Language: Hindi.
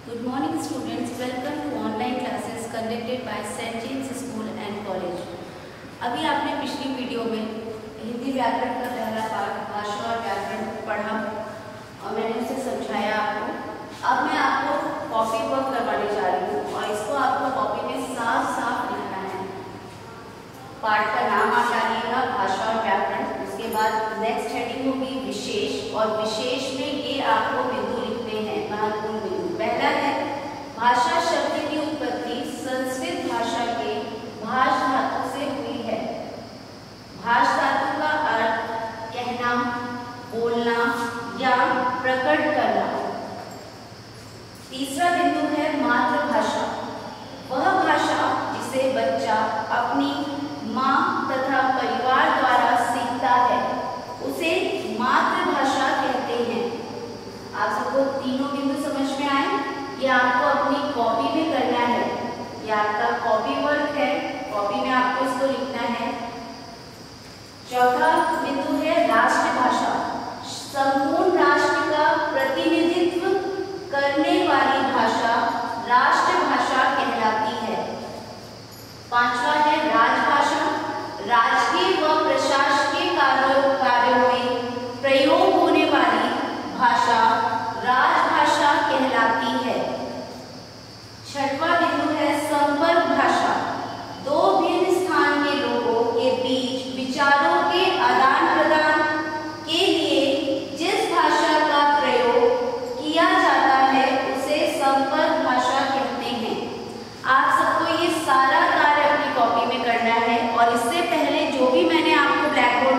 Good morning, students. Welcome to online classes conducted by St. James School and College. अभी आपने पिछली वीडियो में हिंदी व्याकरण का पहला पाठ, भाषा और व्याकरण पढ़ा और मैंने उसे समझाया आपको अब मैं आपको कॉपी वर्क करवाने जा रही हूँ और इसको आपको कॉपी में साफ़ साफ़ लिखना है पाठ का नाम आप डालिएगा भाषा और व्याकरण उसके बाद नेक्स्ट हेडिंग होगी विशेष और विशेष में ये आपको बिंदु लिखते हैं महत्वपूर्ण बिंदु पहला है भाषा शब्द की उत्पत्ति संस्कृत भाषा के भाष धातु से हुई है भाष धातु का अर्थ कहना, बोलना या प्रकट करना। तीसरा बिंदु है मातृभाषा। वह भाषा जिसे बच्चा अपनी माँ तथा परिवार द्वारा सीखता है, उसे मातृभाषा कहते हैं। आप सबको तीनों बिंदु समझ में आए? ये आपको अपनी कॉपी में करना है। ये आपका कॉपी वर्क है कॉपी में आपको इसको लिखना है चौथा बिंदु है राष्ट्रभाषा समूह और इससे पहले जो भी मैंने आपको ब्लैक बोर्ड